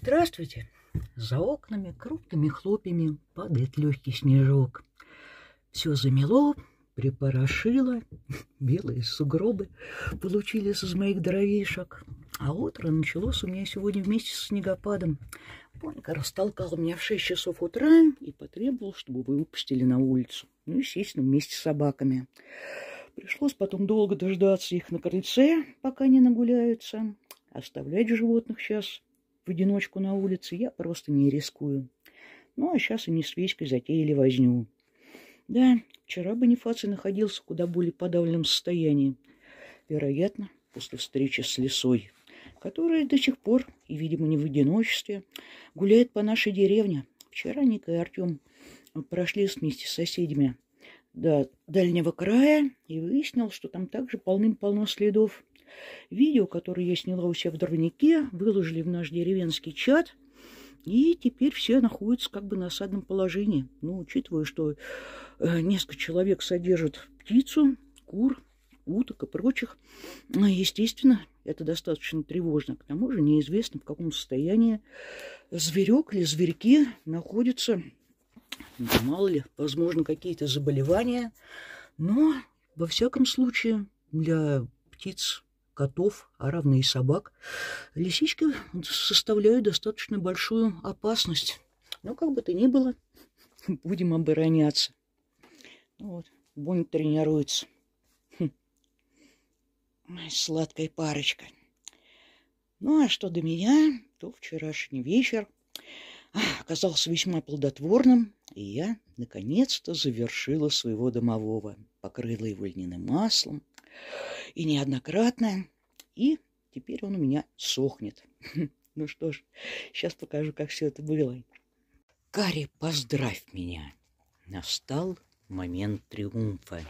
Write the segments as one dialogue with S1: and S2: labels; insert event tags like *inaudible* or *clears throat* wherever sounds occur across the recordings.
S1: Здравствуйте! За окнами крупными хлопьями падает легкий снежок. Все замело, припорошило, *laughs* белые сугробы получились из моих дровишек. А утро началось у меня сегодня вместе с снегопадом. Понька растолкал меня в 6 часов утра и потребовал, чтобы вы выпустили на улицу. Ну, естественно, вместе с собаками. Пришлось потом долго дождаться их на крыльце, пока не нагуляются. Оставлять животных сейчас в одиночку на улице я просто не рискую. Ну, а сейчас они с Веськой затеяли возню. Да, вчера Бонифаций находился в куда более подавленном состоянии. Вероятно, после встречи с лисой, которая до сих пор, и, видимо, не в одиночестве, гуляет по нашей деревне. Вчера Ника и Артем прошли вместе с соседями до дальнего края и выяснил, что там также полным-полно следов. Видео, которое я сняла у себя в дровнике, выложили в наш деревенский чат, и теперь все находятся как бы на осадном положении. Ну, учитывая, что э, несколько человек содержат птицу, кур, уток и прочих, ну, естественно, это достаточно тревожно. К тому же неизвестно, в каком состоянии зверек или зверьки находятся. Мало ли, возможно, какие-то заболевания. Но, во всяком случае, для птиц котов, а равно и собак, лисички составляют достаточно большую опасность. Но как бы то ни было, *laughs* будем обороняться. Ну вот, Бонни тренируется. Хм. Сладкая парочка. Ну, а что до меня, то вчерашний вечер оказался весьма плодотворным, и я наконец-то завершила своего домового, покрыла его льняным маслом, и неоднократно. И теперь он у меня сохнет. *laughs* Ну что ж, сейчас покажу, как все это было. Кари, поздравь меня. Настал момент триумфа.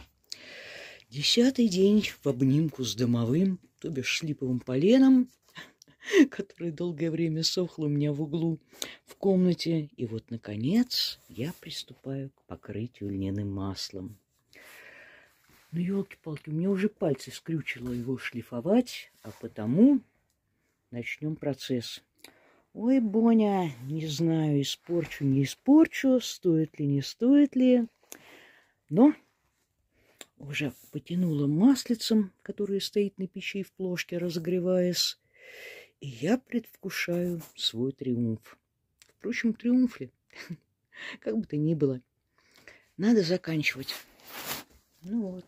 S1: Десятый день в обнимку с домовым, то бишь шлиповым поленом, *laughs* который долгое время сохло у меня в углу в комнате. И вот, наконец, я приступаю к покрытию льняным маслом. Ну, елки-палки, у меня уже пальцы скрючило его шлифовать, а потому начнем процесс. Ой, Боня, не знаю, испорчу, не испорчу, стоит ли, не стоит ли. Но уже потянула маслицем, которое стоит на печи в плошке, разогреваясь. И я предвкушаю свой триумф. Впрочем, триумф ли? *laughs* Как бы то ни было. Надо заканчивать. Ну вот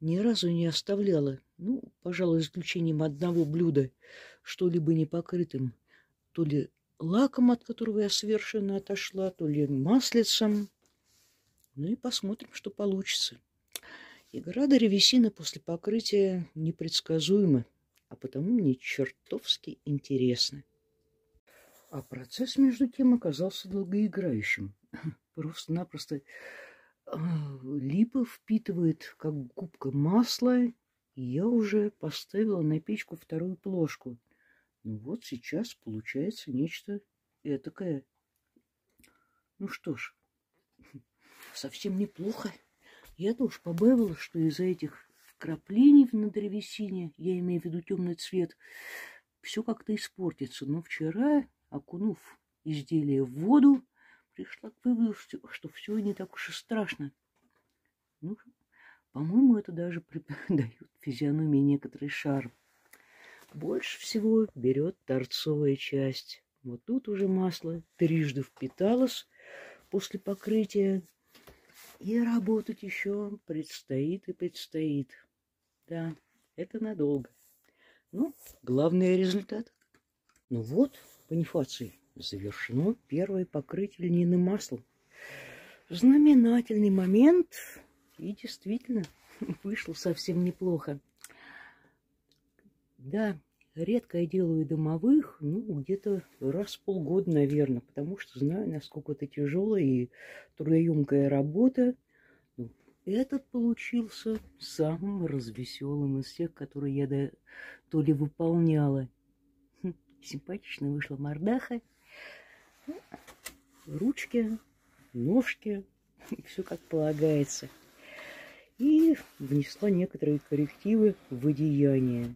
S1: ни разу не оставляла, ну, пожалуй, исключением одного блюда, что-либо не покрытым, то ли лаком, от которого я совершенно отошла, то ли маслицем. Ну и посмотрим, что получится. Игра древесины после покрытия непредсказуема, а потому мне чертовски интересно. А процесс, между тем, оказался долгоиграющим. *clears throat* Просто-напросто липа впитывает, как губка масла, и я уже поставила на печку вторую плошку. Ну вот сейчас получается нечто этакое. Ну что ж, *laughs* совсем неплохо. Я-то уж побаивала, что из-за этих вкраплений на древесине, я имею в виду темный цвет, все как-то испортится. Но вчера, окунув изделие в воду, пришла к выводу, что, все не так уж и страшно. Ну, по-моему, это даже придает *laughs* физиономии некоторый шарм. Больше всего берет торцовая часть. Вот тут уже масло трижды впиталось после покрытия. И работать еще предстоит и предстоит. Да, это надолго. Ну, главный результат. Ну вот, Бонифаций, завершено первое покрытие льняным маслом. Знаменательный момент. И действительно, *laughs* вышло совсем неплохо. Да, редко я делаю домовых, ну, где-то раз в полгода, наверное, потому что знаю, насколько это тяжелая и трудоемкая работа. Ну, этот получился самым развеселым из всех, которые я до... то ли выполняла. Хм, симпатично вышла мордаха ручки, ножки, *laughs* все как полагается. И внесла некоторые коррективы в одеяние.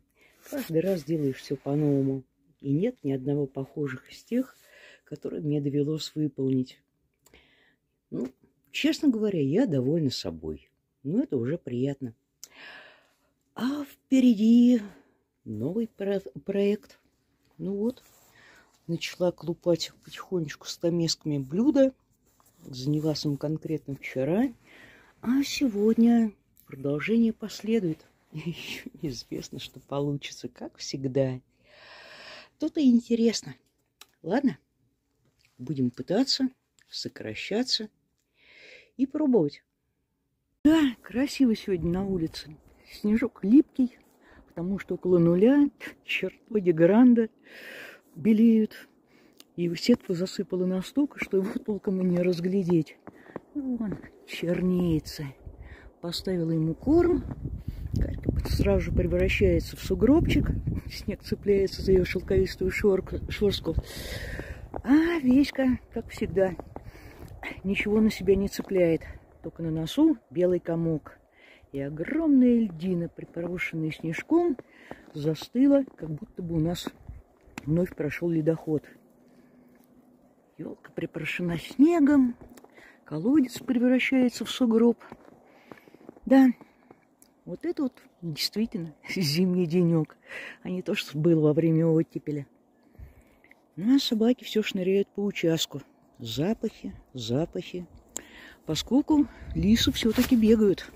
S1: Каждый раз делаешь все по-новому. и нет ни одного похожих из тех, которые мне довелось выполнить. Ну, честно говоря, я довольна собой. Ну, это уже приятно. А впереди новый про проект. Ну вот, начала клупать потихонечку стамесками блюда. Занялась им конкретно вчера. А сегодня продолжение последует. *laughs* Еще неизвестно, что получится, как всегда. То-то интересно. Ладно, будем пытаться сокращаться и пробовать. Да, красиво сегодня на улице. Снежок липкий, потому что около нуля *laughs* чертоги гранда белеют. И сетку засыпала настолько, что его толком и не разглядеть. Вон, чернеется. Поставила ему корм. Карька сразу же превращается в сугробчик. Снег цепляется за ее шелковистую шорку, шорстку. А Веська, как всегда, ничего на себя не цепляет. Только на носу белый комок. И огромная льдина, припорошенная снежком, застыла, как будто бы у нас вновь прошел ледоход. Елка припорошена снегом, колодец превращается в сугроб. Да, вот это вот действительно *laughs* зимний денек, а не то, что было во время оттепеля. Ну, а собаки все шныряют по участку. Запахи, запахи. Поскольку лисы все-таки бегают.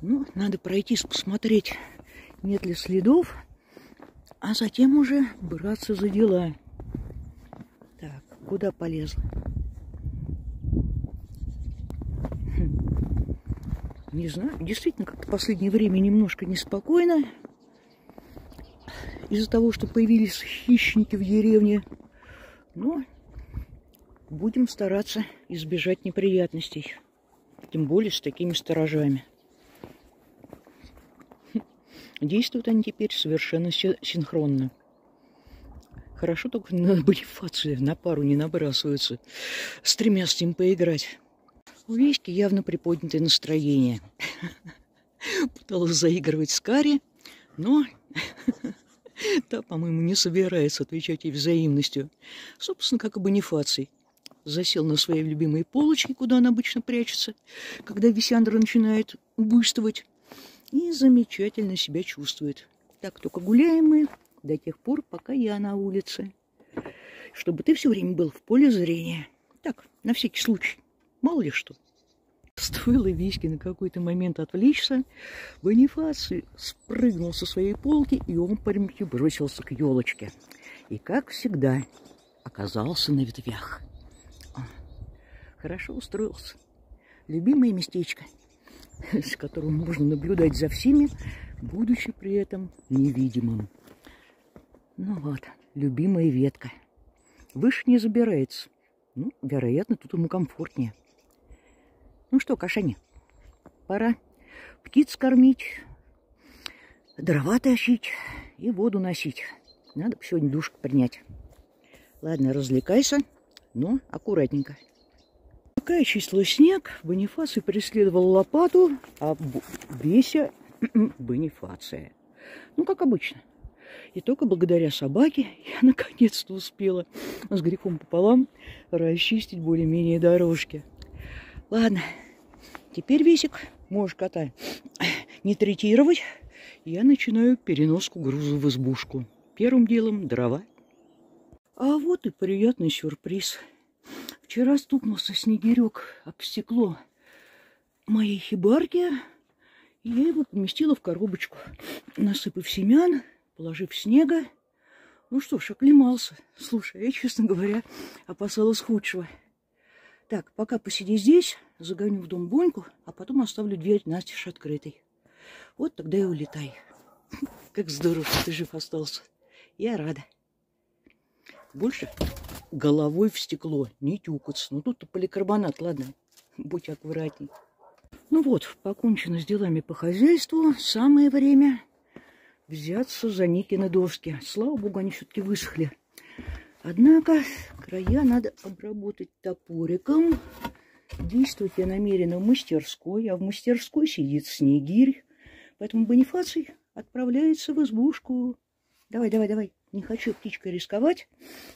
S1: Ну, надо пройтись, посмотреть, нет ли следов, а затем уже браться за дела. Так, куда полезла? Хм. Не знаю, действительно, как-то последнее время немножко неспокойно. Из-за того, что появились хищники в деревне. Но будем стараться избежать неприятностей. Тем более с такими сторожами. Действуют они теперь совершенно синхронно. Хорошо только на Бонифацию на пару не набрасываются, стремясь с ним поиграть. У Веськи явно приподнятое настроение. *laughs* Пыталась заигрывать с Кари, но *laughs* та, по-моему, не собирается отвечать ей взаимностью. Собственно, как и Бонифаций засел на своей любимой полочке, куда он обычно прячется, когда Висяндра начинает убыствовать, и замечательно себя чувствует. Так только гуляем мы до тех пор, пока я на улице, чтобы ты все время был в поле зрения. Так, на всякий случай, мало ли что. Стоило Виське на какой-то момент отвлечься, Бонифаций спрыгнул со своей полки, и он прямки бросился к елочке. И, как всегда, оказался на ветвях. Хорошо устроился. Любимое местечко, *laughs* с которым можно наблюдать за всеми, будучи при этом невидимым. Ну вот, любимая ветка. Выше не забирается. Ну, вероятно, тут ему комфортнее. Ну что, кошани, пора птиц кормить, дрова тащить и воду носить. Надо сегодня душку принять. Ладно, развлекайся, но аккуратненько. Пока число снег, Бонифаций преследовал лопату, а Беся *clears throat* Бонифация. Ну, как обычно. И только благодаря собаке я *laughs* наконец-то успела с грехом пополам расчистить более-менее дорожки. Ладно, теперь, Весик, можешь кота *clears throat* не третировать. Я начинаю переноску груза в избушку. Первым делом дрова. А вот и приятный сюрприз – Вчера стукнулся снегирек об стекло моей хибарки. И я его поместила в коробочку, насыпав семян, положив снега. Ну что ж, оклемался. Слушай, я, честно говоря, опасалась худшего. Так, пока посиди здесь, загоню в дом Боньку, а потом оставлю дверь настежь открытой. Вот тогда и улетай. *laughs* Как здорово, что ты жив остался. Я рада. Больше головой в стекло, не тюкаться. Ну тут-то поликарбонат, ладно, будь аккуратней. Ну вот, покончено с делами по хозяйству, самое время взяться за Никины доски. Слава богу, они все-таки высохли. Однако края надо обработать топориком. Действовать я намерена в мастерской, а в мастерской сидит снегирь. Поэтому Бонифаций отправляется в избушку. Давай, давай, давай. Не хочу птичкой рисковать,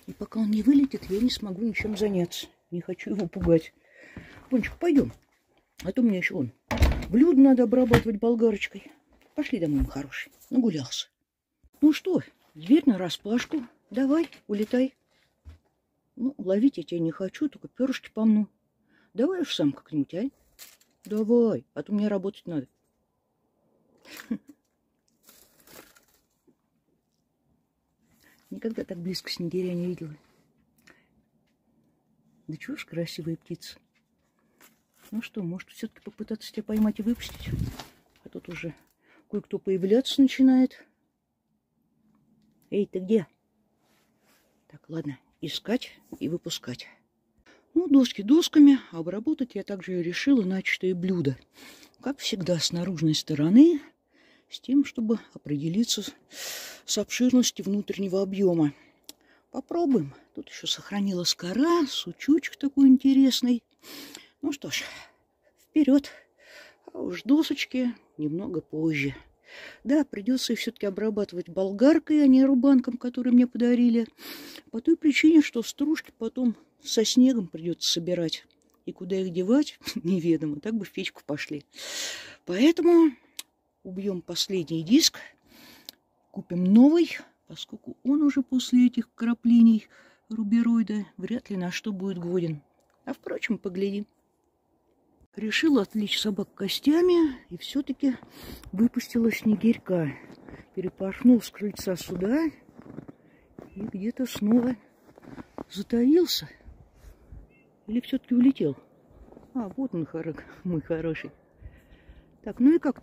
S1: и пока он не вылетит, я не смогу ничем заняться. Не хочу его пугать. Пончик, пойдем. А то мне еще он. Блюдо надо обрабатывать болгарочкой. Пошли домой, мой хороший. Нагулялся. Ну что, дверь на распашку. Давай, улетай. Ну, ловить я тебя не хочу, только перышки помну. Давай уж сам как-нибудь, а? Давай, а то мне работать надо. Никогда так близко снегиря не видела. Да чего ж красивая птица. Ну что, может все-таки попытаться тебя поймать и выпустить? А тут уже кое-кто появляться начинает. Эй, ты где? Так, ладно, искать и выпускать. Ну, доски досками, обработать я также решила начатое блюдо. Как всегда, с наружной стороны, с тем, чтобы определиться с обширностью внутреннего объема. Попробуем. Тут еще сохранилась кора, сучучек такой интересный. Ну что ж, вперед. А уж досочки немного позже. Да, придется все-таки обрабатывать болгаркой, а не рубанком, который мне подарили. По той причине, что стружки потом со снегом придется собирать. И куда их девать, *laughs* неведомо. Так бы в печку пошли. Поэтому убьем последний диск, купим новый, поскольку он уже после этих краплений рубероида вряд ли на что будет годен. А впрочем, поглядим. Решила отвлечь собак костями и все-таки выпустила снегирька. Перепорхнул с крыльца сюда и где-то снова затаился. Или все-таки улетел? А, вот он, мой хороший. Так, ну и как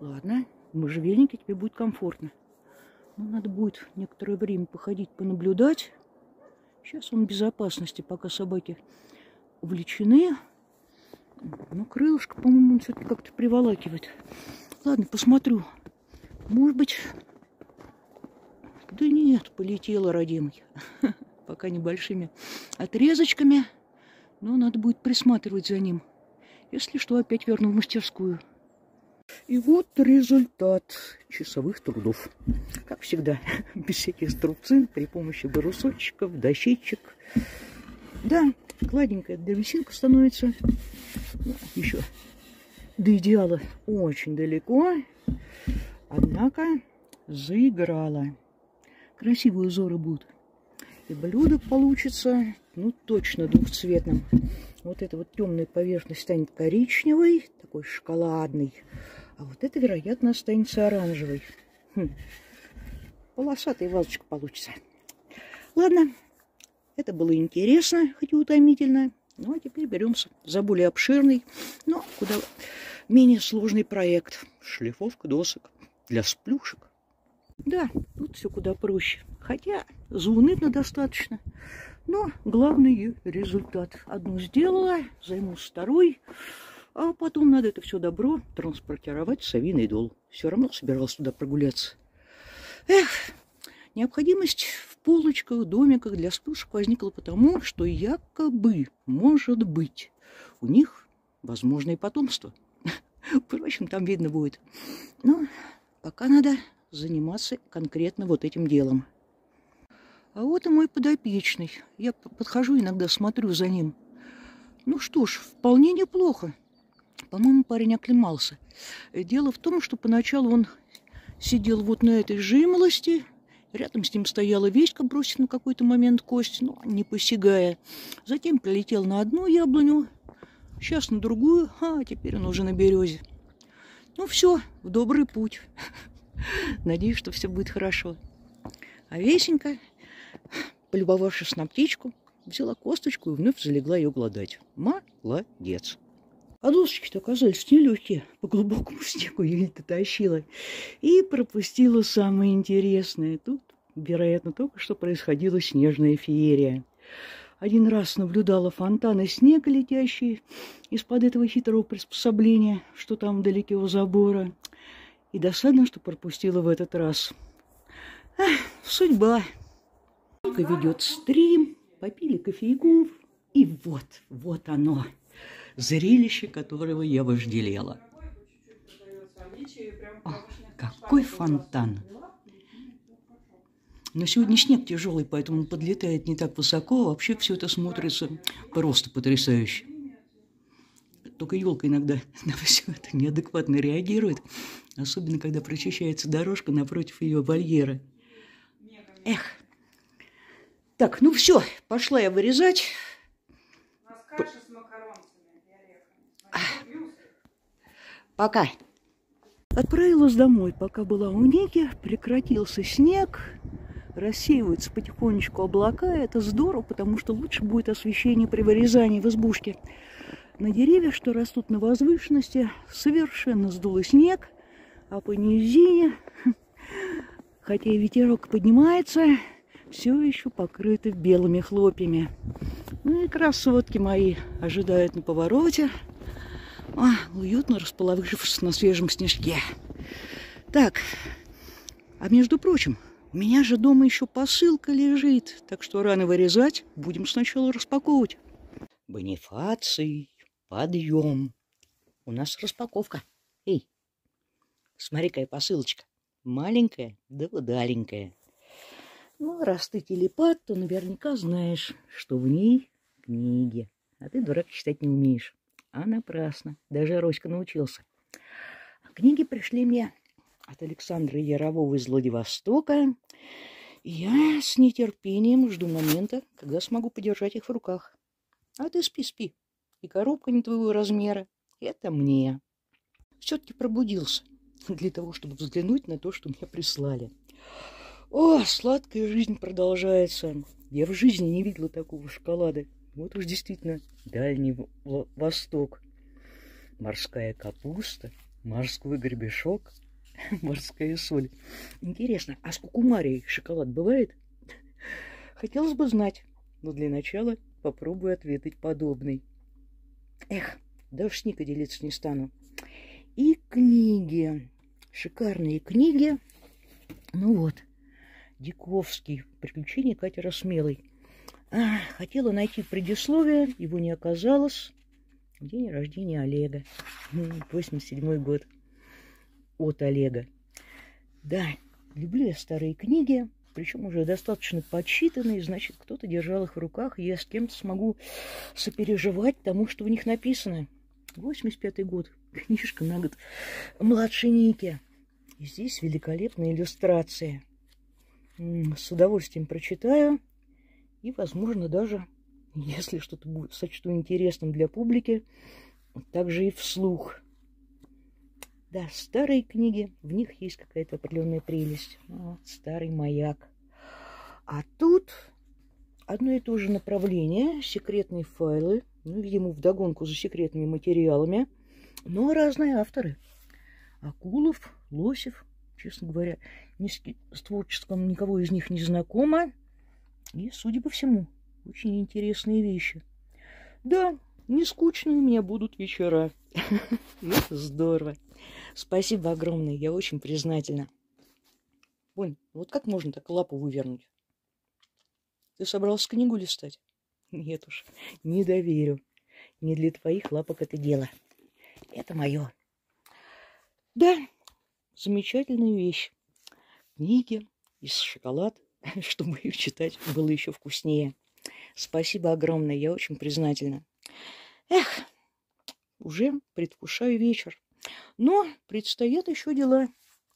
S1: Ладно, в можжевельнике тебе будет комфортно. Но надо будет некоторое время походить, понаблюдать. Сейчас он в безопасности, пока собаки увлечены. Но крылышко, по-моему, он все-таки как-то приволакивает. Ладно, посмотрю. Может быть... Да нет, полетела, родимый. *laughs* Пока небольшими отрезочками. Но надо будет присматривать за ним. Если что, опять верну в мастерскую. И вот результат часовых трудов. Как всегда, *laughs* без всяких струбцин, при помощи брусочков, дощечек. Да, гладенькая древесинка становится. Ну, еще до идеала очень далеко. Однако заиграла. Красивые узоры будут. И блюдо получится, ну, точно двухцветным. Вот эта вот темная поверхность станет коричневой, такой шоколадный. А вот это, вероятно, останется оранжевой. Хм. Полосатая вазочка получится. Ладно, это было интересно, хоть и утомительно. Ну, а теперь беремся за более обширный, но куда менее сложный проект. Шлифовка досок для сплюшек. Да, тут все куда проще. Хотя заунывно достаточно. Но главный результат. Одну сделала, займусь второй. А потом надо это все добро транспортировать в Савиный дол. Все равно собирался туда прогуляться. Эх, необходимость в полочках, домиках для стушек возникла потому, что якобы, может быть, у них возможное потомство. *laughs* Впрочем, там видно будет. Но пока надо заниматься конкретно вот этим делом. А вот и мой подопечный. Я подхожу иногда, смотрю за ним. Ну что ж, вполне неплохо. По-моему, парень оклемался. Дело в том, что поначалу он сидел вот на этой жимолости. Рядом с ним стояла Веська, бросив на какой-то момент кость, но не посягая. Затем прилетел на одну яблоню, сейчас на другую, а теперь он уже на березе. Ну все, в добрый путь. *laughs* Надеюсь, что все будет хорошо. А Весенька, полюбовавшись на птичку, взяла косточку и вновь залегла ее гладать. Молодец. А досочки-то оказались нелегкие. По глубокому *laughs* снегу я тащила. И пропустила самое интересное. Тут, вероятно, только что происходила снежная феерия. Один раз наблюдала фонтаны снега, летящие из-под этого хитрого приспособления, что там вдалеке у забора. И досадно, что пропустила в этот раз. Эх, судьба. Только ведет стрим, попили кофейков, и вот, вот оно зрелище которого я вожделела. Какой фонтан! Но сегодня снег тяжелый, поэтому он подлетает не так высоко. Вообще все это смотрится просто потрясающе. Только елка иногда *laughs* на все это неадекватно реагирует, особенно когда прочищается дорожка напротив ее вольера. Эх. Так, ну все, пошла я вырезать. Пока. Отправилась домой, пока была у Ники, прекратился снег, рассеиваются потихонечку облака. Это здорово, потому что лучше будет освещение при вырезании в избушке. На деревьях, что растут на возвышенности, совершенно сдуло снег, а по низине, *laughs* хотя и ветерок поднимается, все еще покрыты белыми хлопьями. Ну и красотки мои ожидают на повороте, а, уютно расположившись на свежем снежке. Так, а между прочим, у меня же дома еще посылка лежит, так что рано вырезать, будем сначала распаковывать. Бонифаций, подъем. У нас распаковка. Эй, смотри, какая посылочка. Маленькая, да удаленькая. Ну, раз ты телепат, то наверняка знаешь, что в ней книги. А ты, дурак, читать не умеешь. А напрасно. Даже Роська научился. А книги пришли мне от Александра Ярового из Владивостока. Я с нетерпением жду момента, когда смогу подержать их в руках. А ты спи-спи. И коробка не твоего размера. Это мне. Все-таки пробудился для того, чтобы взглянуть на то, что мне прислали. О, сладкая жизнь продолжается. Я в жизни не видела такого шоколада. Вот уж действительно Дальний Восток. Морская капуста, морской гребешок *laughs* – морская соль. Интересно, а с кукумарией шоколад бывает? Хотелось бы знать, но для начала попробую ответить подобный. Эх, да уж с Никой делиться не стану. И книги. Шикарные книги. Ну вот, Диковский. Приключения Катера Смелой. А, хотела найти предисловие, его не оказалось. День рождения Олега. 87 год от Олега. Да, люблю я старые книги, причем уже достаточно подсчитанные, значит, кто-то держал их в руках, и я с кем-то смогу сопереживать тому, что в них написано. 85-й год, книжка на год младше Ники. И здесь великолепная иллюстрация. С удовольствием прочитаю. И, возможно, даже, если что-то будет сочту интересным для публики, также и вслух да, старые книги, в них есть какая-то определенная прелесть. Вот, старый маяк. А тут одно и то же направление, секретные файлы, ну, видимо, вдогонку за секретными материалами, но разные авторы. Акулов, Лосев, честно говоря, ни с, с творчеством никого из них не знакома. И, судя по всему, очень интересные вещи. Да, не скучные у меня будут вечера. *laughs* Это здорово. Спасибо огромное, я очень признательна. Бонь, вот как можно так лапу вывернуть? Ты собрался книгу листать? Нет уж, не доверю. Не для твоих лапок это дело. Это мое. Да, замечательная вещь. Книги из шоколад, *laughs* чтобы их читать было еще вкуснее. Спасибо огромное, я очень признательна. Эх, уже предвкушаю вечер. Но предстоят еще дела.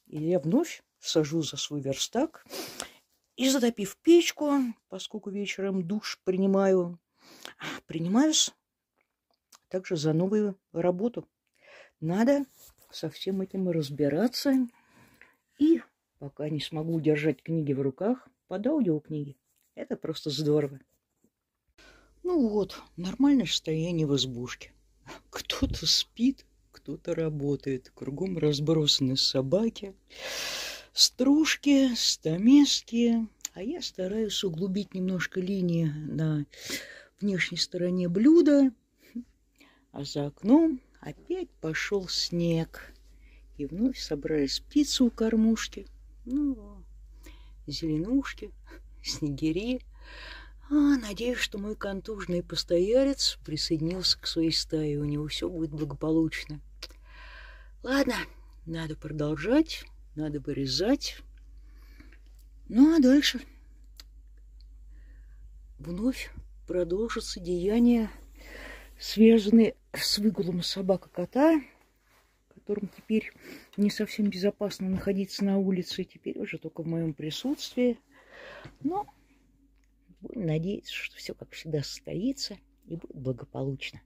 S1: И я вновь сажу за свой верстак и, затопив печку, поскольку вечером душ принимаю, принимаюсь также за новую работу. Надо со всем этим разбираться. И пока не смогу держать книги в руках, под аудиокниги. Это просто здорово. Ну вот, нормальное состояние в избушке. *laughs* Кто-то спит, кто-то работает. Кругом разбросаны собаки, стружки, стамески. А я стараюсь углубить немножко линии на внешней стороне блюда. А за окном опять пошел снег. И вновь собрались птицы у кормушки. Ну, зеленушки, *laughs* снегири. А, надеюсь, что мой контужный постоялец присоединился к своей стае. У него все будет благополучно. Ладно, надо продолжать надо вырезать. Ну, а дальше вновь продолжится деяние, связанные с выгулом собака-кота, которым теперь не совсем безопасно находиться на улице, теперь уже только в моем присутствии. Но будем надеяться, что все, как всегда, состоится и будет благополучно.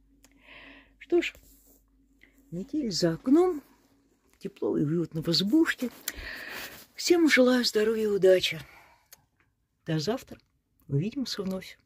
S1: Что ж, метель за окном, тепло и уютно в избушке. Всем желаю здоровья и удачи. До завтра. Увидимся вновь.